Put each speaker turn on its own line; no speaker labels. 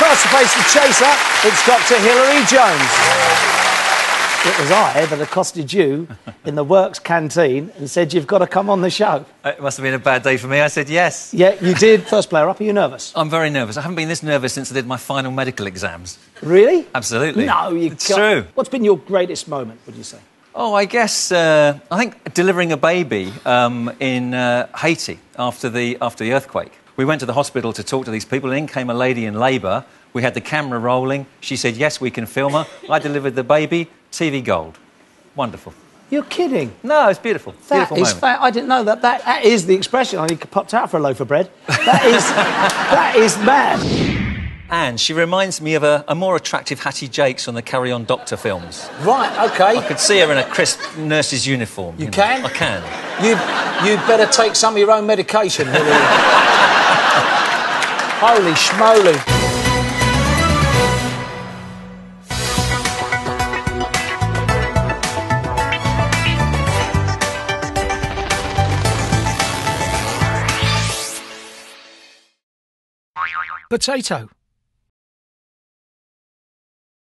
Now to face the chaser, it's Dr. Hilary Jones. It was I that accosted you in the works canteen and said you've got to come on the show.
It must have been a bad day for me. I said yes.
Yeah, you did. First player up. Are you nervous?
I'm very nervous. I haven't been this nervous since I did my final medical exams.
Really?
Absolutely.
No, you
It's
can't.
true.
What's been your greatest moment, would you say?
Oh, I guess uh, I think delivering a baby um, in uh, Haiti after the after the earthquake. We went to the hospital to talk to these people. and In came a lady in labour. We had the camera rolling. She said, "Yes, we can film her." I delivered the baby. TV gold. Wonderful.
You're kidding.
No, it's beautiful.
That
Beautiful
is
moment.
fa- I didn't know that. That, that is the expression. I need popped out for a loaf of bread. That is, that is mad.
And she reminds me of a, a more attractive Hattie Jacques on the Carry On Doctor films.
Right, okay.
I could see her in a crisp nurse's uniform.
You
know.
can?
I can.
You, you'd better take some of your own medication. Holy schmoly. Potato.